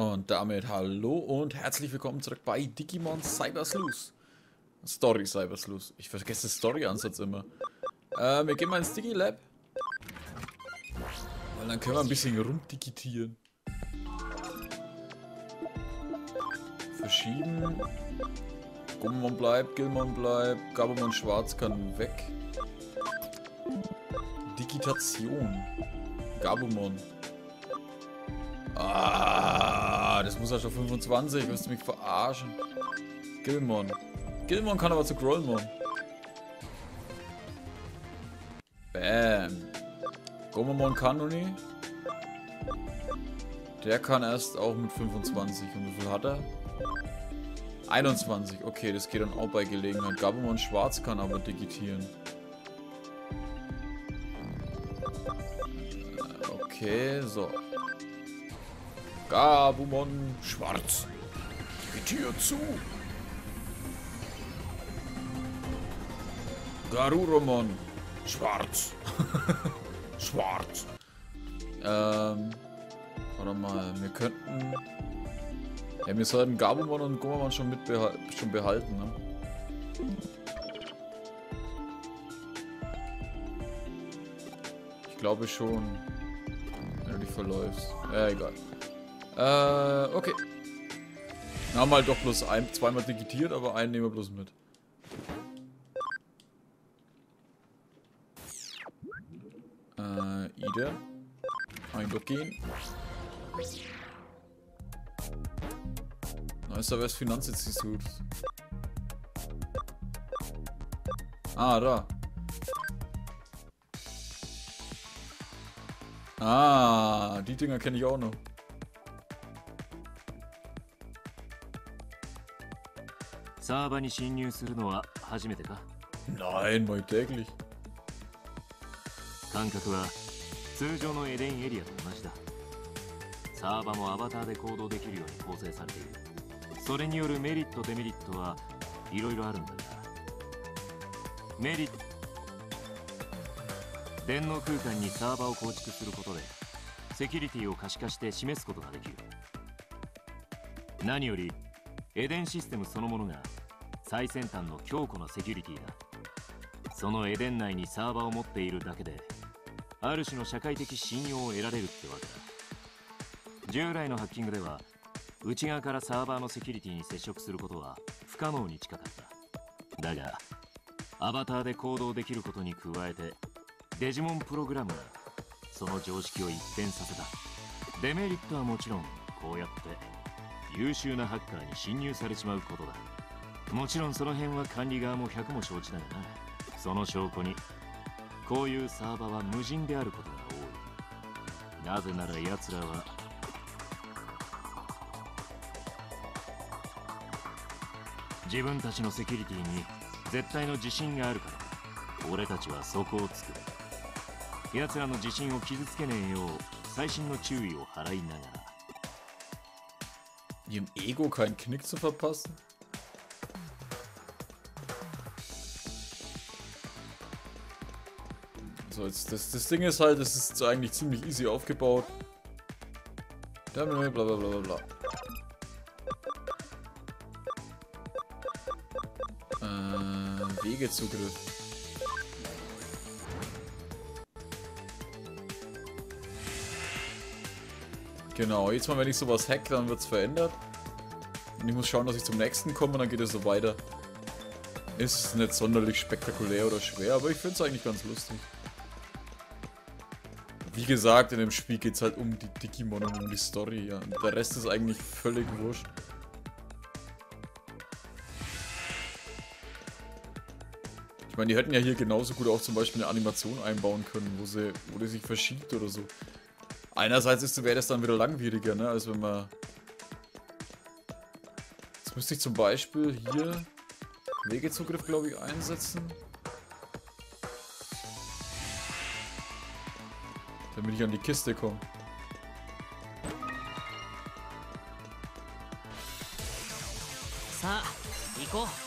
Und damit hallo und herzlich willkommen zurück bei Digimon Cyber Sleuth. Story Cyber Sleuth. Ich vergesse Story-Ansatz immer. Äh, wir gehen mal ins Digi-Lab. Weil dann können wir ein bisschen rumdigitieren. Verschieben. Gummon bleibt, Gilmon bleibt, Gabumon Schwarz kann weg. Digitation. Gabumon. Ah, das muss ja schon 25. Wirst du mich verarschen? Gilmon. Gilmon kann aber zu Grollmon. Bam. Gomamon kann noch nie. Der kann erst auch mit 25. Und wie viel hat er? 21. Okay, das geht dann auch bei Gelegenheit. Gabumon Schwarz kann aber digitieren. Okay, so. Gabumon Schwarz. Digitiert zu. Garuromon Schwarz. Schwarz. Ähm. Warte mal, wir könnten. Ja, wir sollten Gabumon und Gomamon schon mit schon behalten, ne? Ich glaube schon. Wenn du dich verläufst. Ja, egal. Äh, okay. Wir haben halt doch bloß ein, zweimal digitiert, aber einen nehmen wir bloß mit. Äh, Ida. Einloggen. Aber das Finanzinstitut. Ah, da. Ah, die Dinger kenne ich auch noch. Nein, mal täglich. 感覚は通常のエデンエリアと同じだ。サーバもアバターで行動できるように構成されている。それによるメリットデメリットはいろいろあるんだが。メリット電脳空間にサーバーを構築することでセキュリティを可視化して示すことができる。何よりエデンシステムそのものが最先端の強固なセキュリティだ。そのエデン内にサーバーを持っているだけである種の社会的信用を得られるってわけだ。従来のハッキングでは内側からサーバーのセキュリティに接触することは不可能に近かった。だがアバターで行動できることに加えてデジモンプログラムがその常識を一変させた。デメリットはもちろんこうやって優秀なハッカーに侵入されちまうことだ。もちろんその辺は管理側も100も承知だがな。その証拠にこういうサーバーは無人であることが多い。なぜなら奴らは自分たちのセキュリティに絶対の自信があるから。俺たちはそこを作る奴らの自信を傷つけねえよう細心の注意を払いながら。Ihrem Ego keinen Knick zu verpassen? So, jetzt, das, das Ding ist halt, es ist eigentlich ziemlich easy aufgebaut. Terminal, bla bla bla bla bla. Äh, Wegezugriff. Genau, jetzt mal wenn ich sowas hack, dann wird es verändert. Und ich muss schauen, dass ich zum nächsten komme und dann geht es so weiter. Ist nicht sonderlich spektakulär oder schwer, aber ich finde es eigentlich ganz lustig. Wie gesagt, in dem Spiel geht es halt um die Digimon und um die Story, ja. Und der Rest ist eigentlich völlig wurscht. Ich meine, die hätten ja hier genauso gut auch zum Beispiel eine Animation einbauen können, wo sie, wo die sich verschiebt oder so. Einerseits wäre das dann wieder langwieriger, ne, als wenn man... Jetzt müsste ich zum Beispiel hier Wegezugriff, glaube ich, einsetzen. damit ich an die Kiste komme.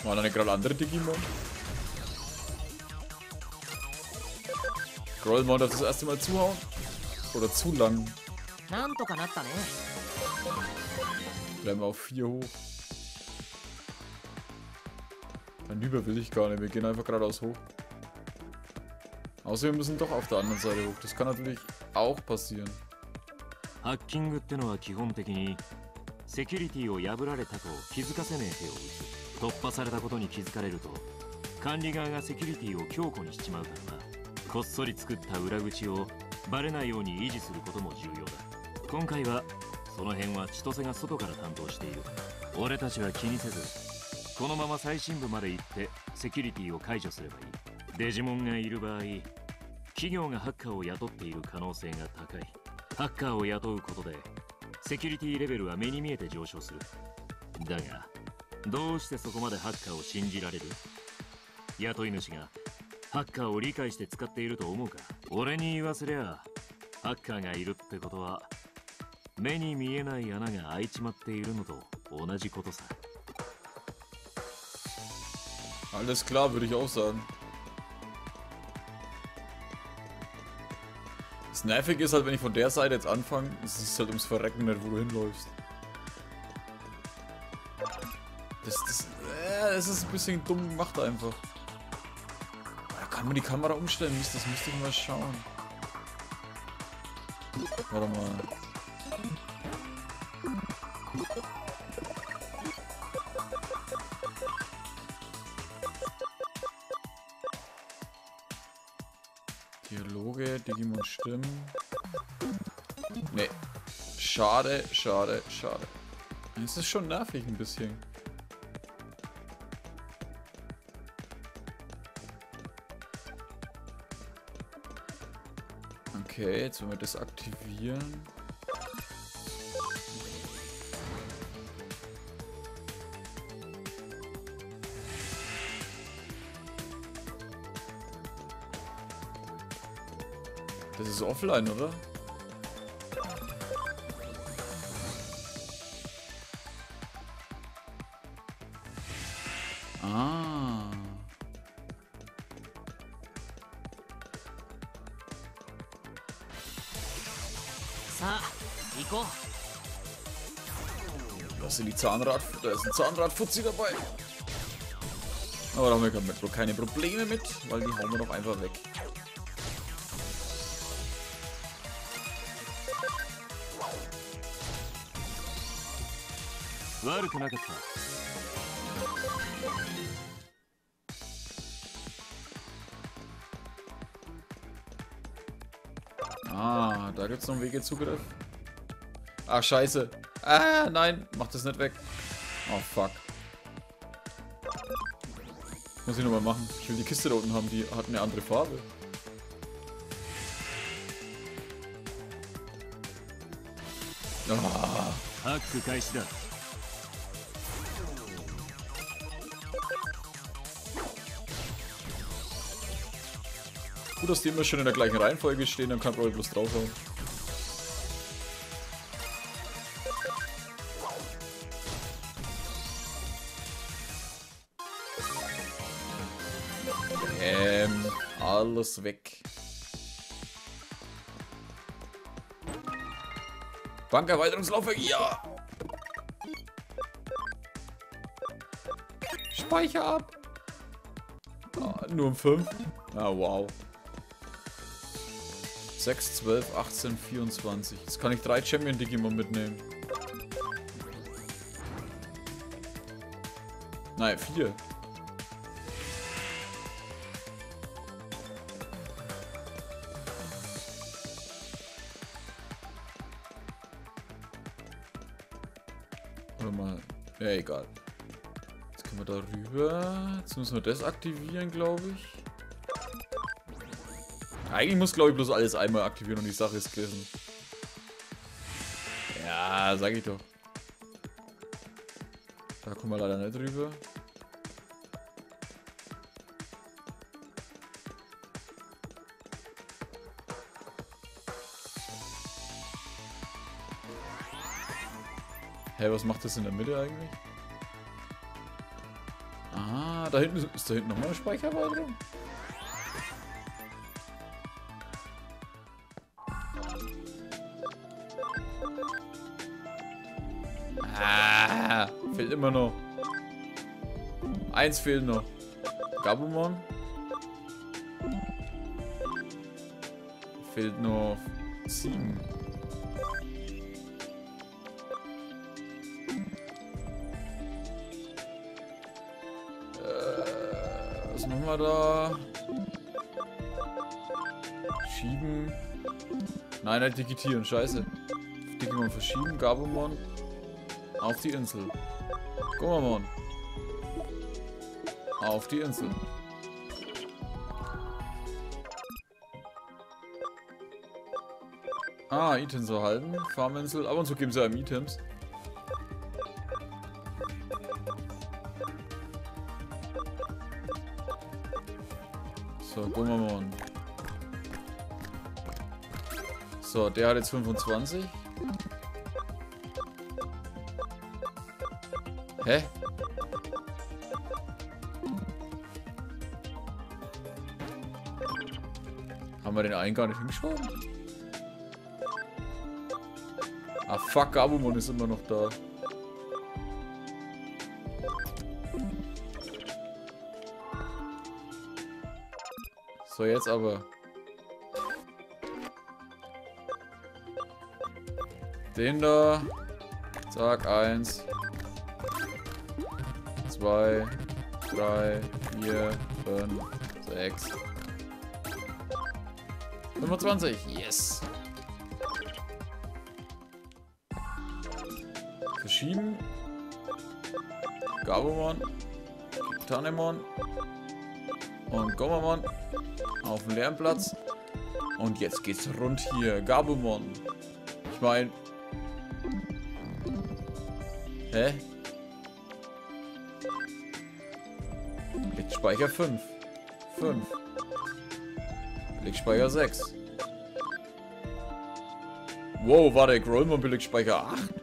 Waren da nicht gerade andere Digimon? Grollmon darf das erste Mal zuhauen? Oder zu lang? Bleiben wir auf 4 hoch. Dann über will ich gar nicht, wir gehen einfach geradeaus hoch. Außer wir müssen doch auf der anderen Seite hoch. Das kann natürlich auch passieren. ハッキングってのは基本的にセキュリティを破られたと気づかせねえ手を打つ突破されたことに気づかれると管理側がセキュリティを強固にしちまうからなこっそり作った裏口をバレないように維持することも重要だ今回はその辺は千歳が外から担当している俺たちは気にせずこのまま最深部まで行ってセキュリティを解除すればいいデジモンがいる場合企業がハッカーを雇っている可能性が高い。ハッカーを雇うことでセキュリティレベルは目に見えて上昇する。だがどうしてそこまでハッカーを信じられる？雇い主がハッカーを理解して使っていると思うか？俺に言わせりゃハッカーがいるってことは目に見えない穴が開いちまっているのと同じことさ。Alles klar, würde ich auch sagen. Das Nervige ist halt, wenn ich von der Seite jetzt anfange, es ist halt ums Verrecken nicht, wo du hinläufst. Das, das, äh, das ist ein bisschen dumm gemacht einfach. Da kann man die Kamera umstellen, das müsste ich mal schauen. Warte mal. Digimon Stimmen. Nee. Schade, schade, schade. Es ist schon nervig ein bisschen. Okay, jetzt wollen wir das aktivieren. Das ist offline, oder? Ah. Da sind die Zahnrad, da ist ein Zahnradfutzi dabei. Aber da haben wir kein- keine Probleme mit, weil die hauen wir doch einfach weg. 悪くなかった Ah, da gibt's noch einen Wegezugriff. Ah, scheiße. Ah, nein. Mach das nicht weg. Oh, fuck. Muss ich nochmal machen. Ich will die Kiste da unten haben. Die hat eine andere Farbe. Ah, Gut, dass die immer schon in der gleichen Reihenfolge stehen. Dann kann Roll bloß draufhauen. Ähm, alles weg. Bankerweiterungslaufwerk, ja! Speicher ab! Ah, nur um 5? Ah, wow. 6, 12, 18, 24. Jetzt kann ich drei Champion-Digimon mitnehmen. Nein, vier. Warte mal. Ja, egal. Jetzt können wir da rüber. Jetzt müssen wir das aktivieren, glaube ich. Eigentlich muss, glaube ich, bloß alles einmal aktivieren und die Sache ist gegessen. Ja, sag ich doch. Da kommen wir leider nicht rüber. Hä, was macht das in der Mitte eigentlich? Ah, da hinten ist da hinten nochmal eine Speicherweiterung. Ah. Eins fehlt noch. Gabumon. Fehlt noch sieben. Äh, was machen wir da? Schieben. Nein, nicht digitieren, scheiße. Digimon verschieben, Gabumon auf die Insel. Gomamon. Auf die Insel. Ah, Items erhalten. Farminsel. Ab und zu geben sie einem Items. So, Gomamon. So, der hat jetzt 25. Hä? Wir den einen gar nicht hingeschoben? Ah fuck, Gabumon ist immer noch da. So, jetzt aber. Den da. Zack, eins. Zwei, drei, vier, fünf, sechs. 25, yes. Verschieben. Gabumon. Tanemon. Und Gomamon. Auf dem Lernplatz. Und jetzt geht's rund hier. Gabumon. Ich meine... Hä? Lichtspeicher 5. 5. Lichtspeicher 6. Wow, war der Grollmon Billigspeicher 8?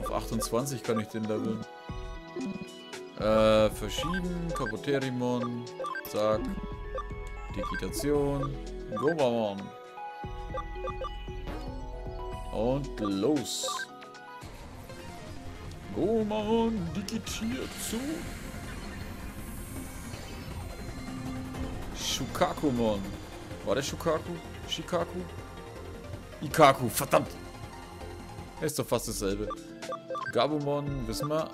Auf 28 kann ich den leveln. Äh, verschieben, Kapoterimon, zack, Digitation, Gomamon. Und los. Gomamon digitiert zu. Shukakumon. War der Shukaku? Shikaku? Ikaku, verdammt. Ist doch fast dasselbe. Gabumon, wissen wir.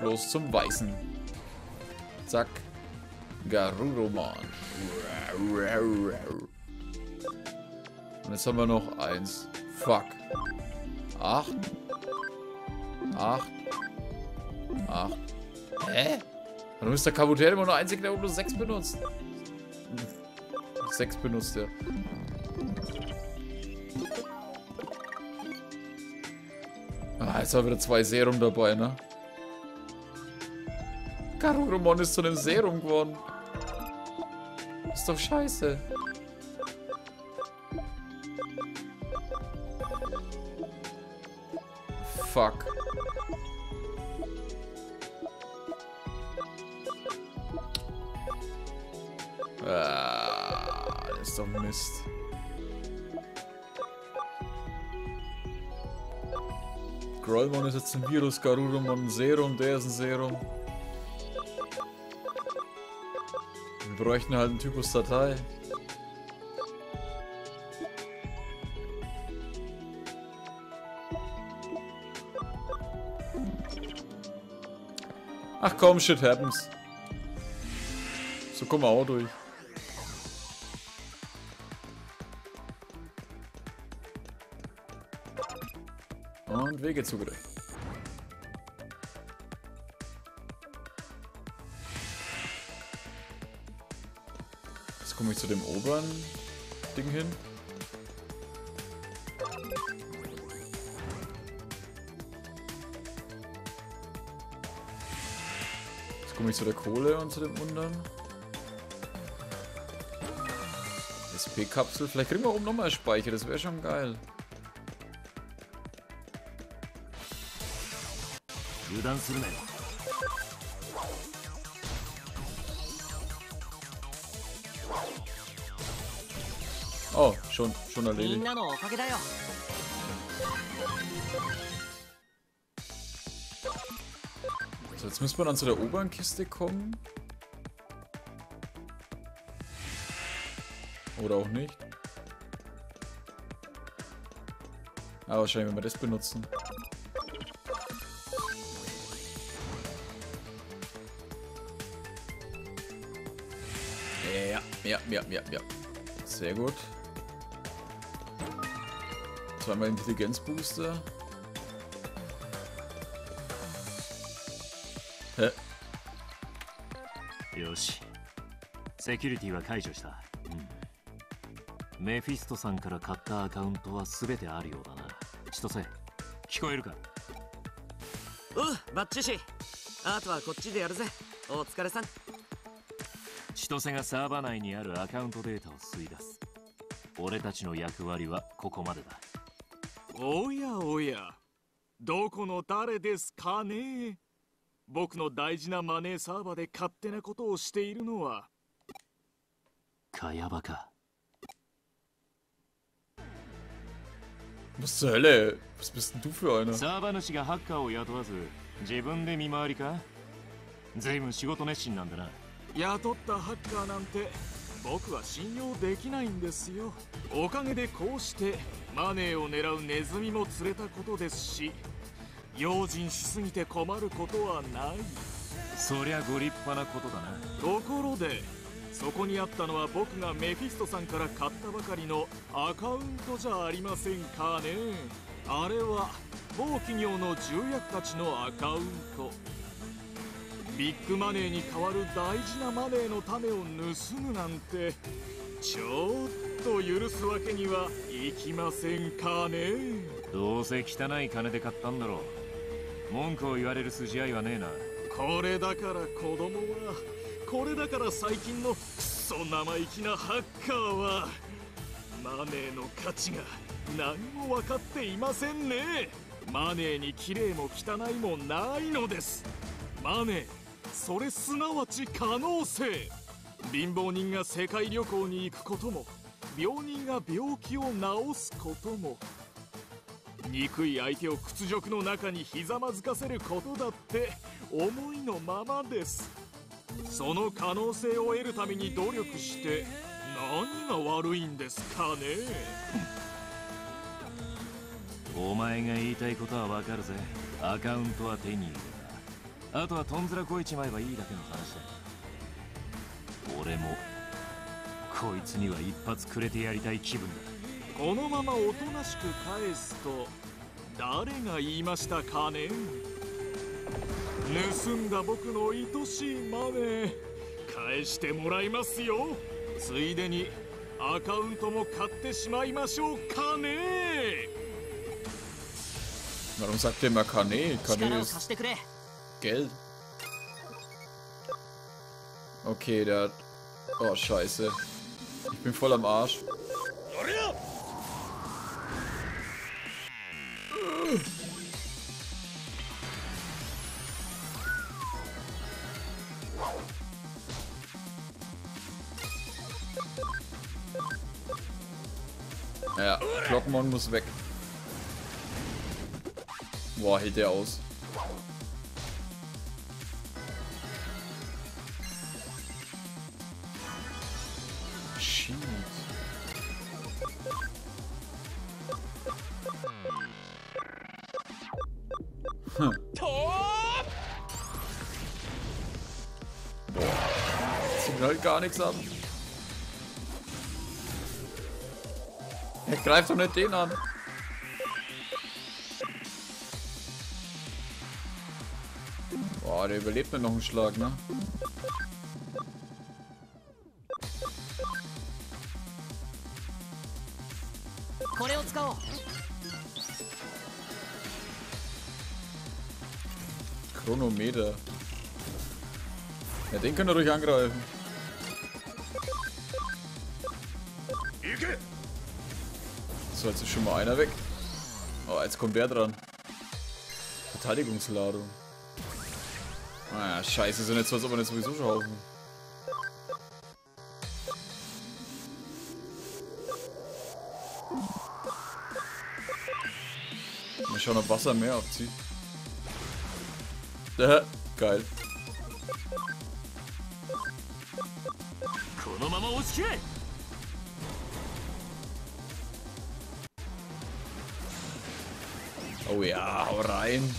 Bloß zum Weißen. Zack. Garuromon. Und jetzt haben wir noch eins. Fuck. Acht. Acht. Acht. Hä? Warum ist der Kabutel immer nur einzig, der nur 6 benutzt? 6 benutzt er. Ah, jetzt haben wir wieder zwei Serum dabei, ne? Garurumon ist zu einem Serum geworden. Ist doch scheiße. Fuck. Ist. Grollmon ist jetzt ein Virus, Garurumon ein Serum, der ist ein Serum. Wir bräuchten halt einen Typus Datei. Ach komm, shit happens. So kommen wir auch durch. Wege zugedrückt. Jetzt komme ich zu dem oberen Ding hin. Jetzt komme ich zu der Kohle und zu dem unteren. SP-Kapsel. Vielleicht kriegen wir oben nochmal Speicher, das wäre schon geil. 断するなよ Oh, schon, schon み erledigt. んなのおかげだよ So, jetzt müssen wir dann zu der oberen Kiste kommen. Oder auch nicht. Aber wahrscheinlich, wenn wir das benutzen. Ja, ja, ja, ja. Sehr gut. Zweimal Intelligenzbooster. Hä? よしセキュリティは解除した、うん、メフィストさんから買ったアカウントは全てあるようだな。千歳聞こえるか？おうバッチシ。あとはこっちでやるぜ。お疲れさん千歳がサーバー内にあるアカウントデータを吸い出す。俺たちの役割はここまでだ。おやおや。どこの誰ですかね？僕の大事なマネーサーバーで勝手なことをしているのは。かやばか。Was zur Hölle? Was bist denn du für einer? サーバー主がハッカーを雇わず自分で見回りか？随分仕事熱心なんだな雇ったハッカーなんて僕は信用できないんですよ。おかげでこうしてマネーを狙うネズミも釣れたことですし用心しすぎて困ることはない。そりゃご立派なことだな。ところでそこにあったのは僕がメフィストさんから買ったばかりのアカウントじゃありませんかね。あれは某企業の重役たちのアカウントビッグマネーに代わる大事なマネーの種を盗むなんてちょっと許すわけにはいきませんかね。どうせ汚い金で買ったんだろう。文句を言われる筋合いはねえな。これだから子供はこれだから最近のクソ生意気なハッカーはマネーの価値が何も分かっていませんね。マネーに綺麗も汚いもないのです。マネーそれすなわち可能性。貧乏人が世界旅行に行くことも病人が病気を治すことも。憎い相手を屈辱の中にひざまずかせることだって思いのままです。その可能性を得るために努力して何が悪いんですかね。お前が言いたいことはわかるぜ。アカウントは手に入れ。あとはとんずらこいちまえばいいだけの話だ。俺もこいつには一発くれてやりたい気分だ。このままおとなしく返すと誰が言いましたかね？盗んだ僕の愛しいマネー返してもらいますよ。ついでにアカウントも買ってしまいましょうかね？Warum sagt der immer Kane? Kane ist 貸してくれ Geld. Okay, der hat... Oh, scheiße. Ich bin voll am Arsch. Ja, Glockenmon muss weg. Boah, hält der aus. nichts an. Er greift doch nicht den an. Boah, der überlebt mir noch einen Schlag, ne? Chronometer. Ja, den könnt ihr ruhig angreifen. So, jetzt ist schon mal einer weg. Oh, jetzt kommt der dran. Verteidigungsladung. Naja, ah, scheiße, sind jetzt was, wir nicht sowieso schon Haufen. Mal schauen, ob Wasser mehr abzieht. Äh, geil. Oh ja, hau rein.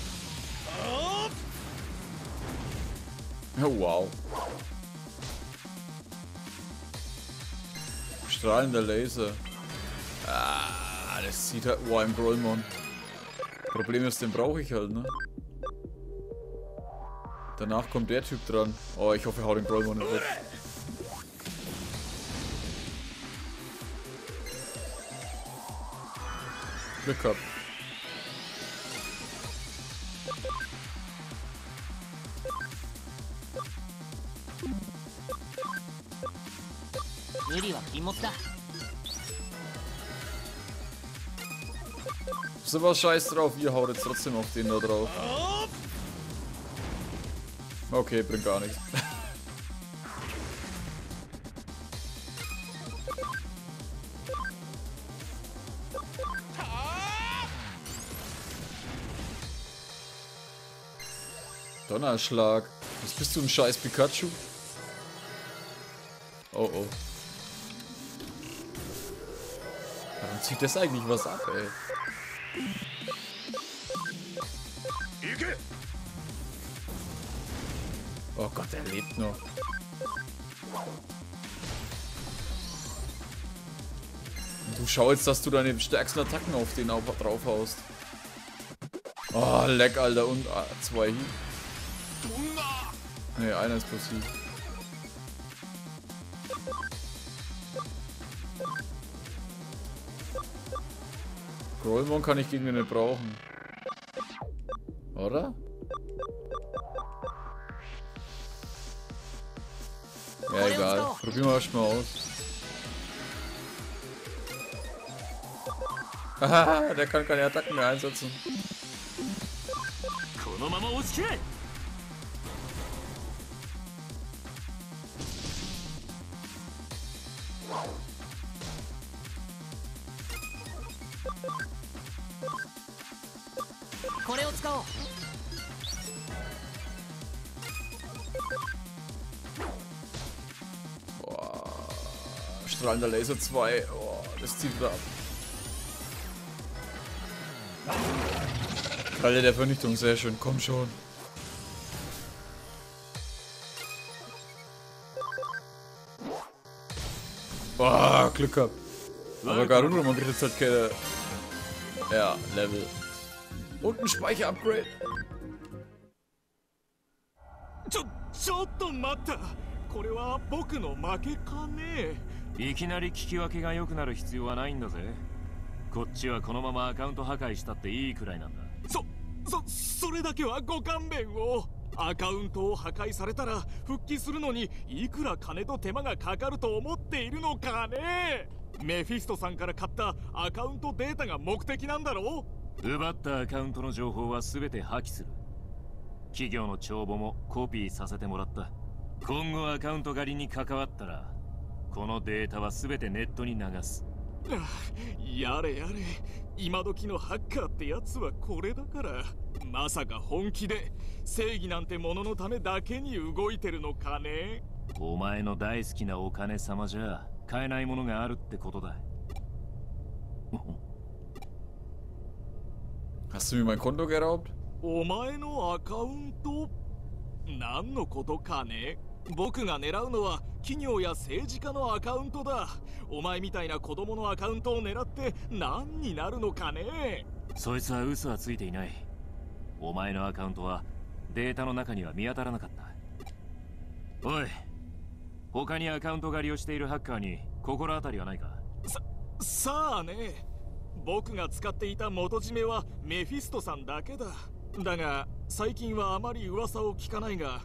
Oh, wow. Strahlender Laser. Ah, das sieht halt... Wow, im Grollmon. Problem ist, den brauche ich halt, ne? Danach kommt der Typ dran. Oh, ich hoffe, er haut den Grollmon nicht weg. Glück gehabt. So was scheiß drauf, ihr haut jetzt trotzdem auf den da drauf. Okay, bringt gar nichts. Donnerschlag. Was bist du ein scheiß Pikachu? Oh oh. Zieht das eigentlich was ab, ey? Oh Gott, er lebt noch. Und du schau jetzt, dass du deine stärksten Attacken auf den au- drauf haust. Oh, leck, Alter. Und ah, zwei Hieb. Ne, einer ist passiv. Grollmon kann ich gegen den nicht brauchen. Oder? Ja, egal. Probieren wir erstmal aus. Haha, der kann keine Attacken mehr einsetzen. Strahlender Laser 2. Oh, das zieht wieder ab. Falle der Vernichtung, sehr schön. Komm schon. Boah, Glück gehabt. Aber Garudo, man kriegt jetzt halt keine... Ja, Level. Und ein Speicher-Upgrade. ちょちょっと待ったこれは僕の負けかね いきなり聞き分けが良くなる必要はないんだぜ。こっちはこのままアカウント破壊したっていいくらいなんだ。そそそれだけはご勘弁を。アカウントを破壊されたら復帰するのにいくら金と手間がかかると思っているのかね。メフィストさんから買ったアカウントデータが目的なんだろ奪ったアカウントの情報は全て破棄する。企業の帳簿もコピーさせてもらった。今後アカウント狩りに関わったらこのデータは全てネットに流す。あやれやれ。今時のハッカーってやつはこれだから。まさか本気で。正義なんてもののためだけに動いてるのかね。お前の大好きなお金様じゃ買えないものがあるってことだ。Hast du mir mein Konto geraubt? お前のアカウント？何のことかね？僕が狙うのは企業や政治家のアカウントだ。お前みたいな子供のアカウントを狙って何になるのかね。そいつは嘘はついていない。お前のアカウントはデータの中には見当たらなかった。おい他にアカウント狩りをしているハッカーに心当たりはないか？さあね。僕が使っていた元締めはメフィストさんだけだ。だが最近はあまり噂を聞かないが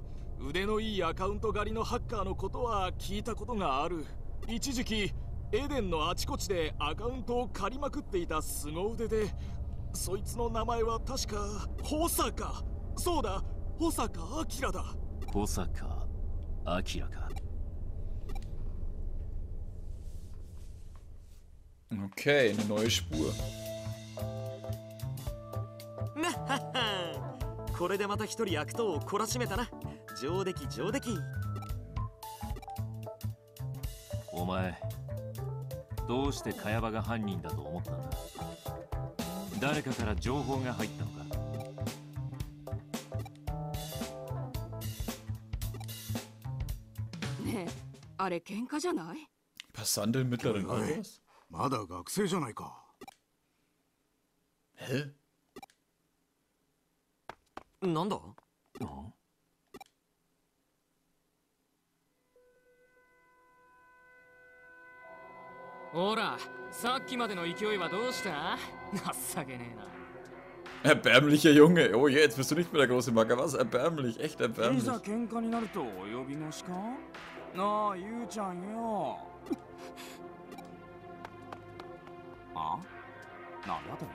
腕のいいアカウント狩りのハッカーのことは聞いたことがある。一時期エデンのあちこちでアカウントを借りまくっていた凄腕でそいつの名前は確か保坂そうだ保坂明だ。保坂明か。Okay, eine neue Spur. これでまた一人悪党を懲らしめたな上出来上出来お前どうして茅場が犯人だと思ったんだ？誰かから情報が入ったのか？ねえあれ喧嘩じゃない？Passantin mittleren. Alters? まだ学生じゃないか Hä? なんだ？んほらさっきまでの勢いはどうした情けねえな Erbärmlicher Junge. Oh je, jetzt bist du nicht mehr der große Macker. Was? Erbärmlich, echt い erbärmlich. ざ喧嘩になるとお呼び腰かなあゆうちゃんだと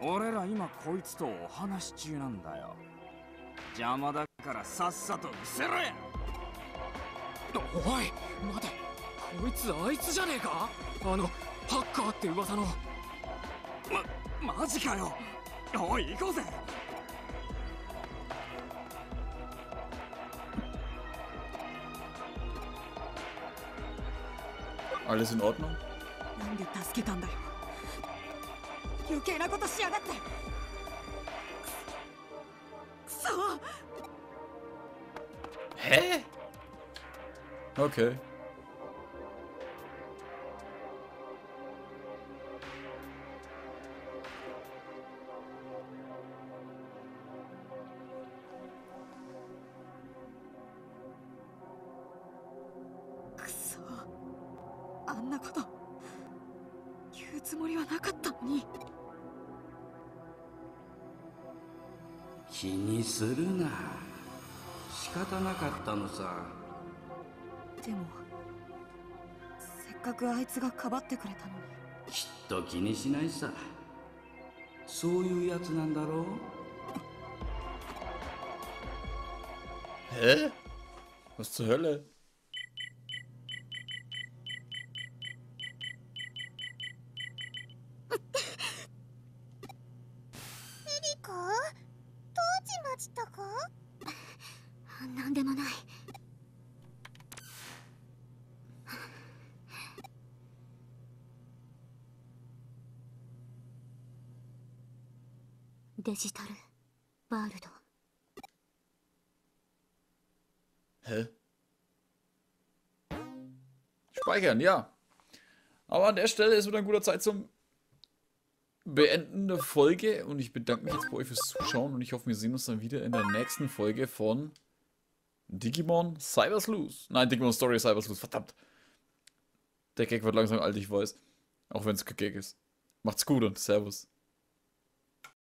俺ら今こいつとお話し中なんだよ邪魔だからさっさと見せろやおい待てこいつあいつじゃねえか？あのハッカーって噂の。まマジかよ。おい行こうぜ。Alles in Ordnung? なんで助けたんだよ。余計なことしやがって。くくそ。Hä? Okay.「つがかばってくれたのにきっと気にしないさそういうやつなんだろう？Hä? Was zur Hölle? デジタルワールド Hä? Speichern, ja. Aber an der Stelle ist wieder ein guter Zeit zum Beenden der Folge. Und ich bedanke mich jetzt bei euch fürs Zuschauen. Und ich hoffe, wir sehen uns dann wieder in der nächsten Folge von Digimon Cyber Sleuth. Nein, Digimon Story Cyber Sleuth. Verdammt. Der Gag wird langsam alt, ich weiß. Auch wenn es kein Gag ist. Macht's gut und Servus.